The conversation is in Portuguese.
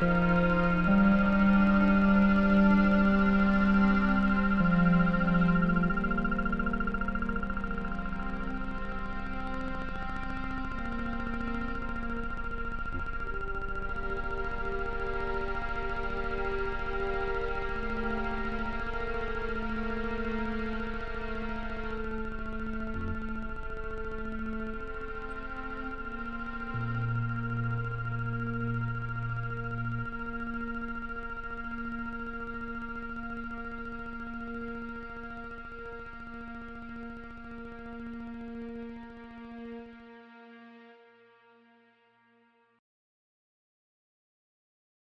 Música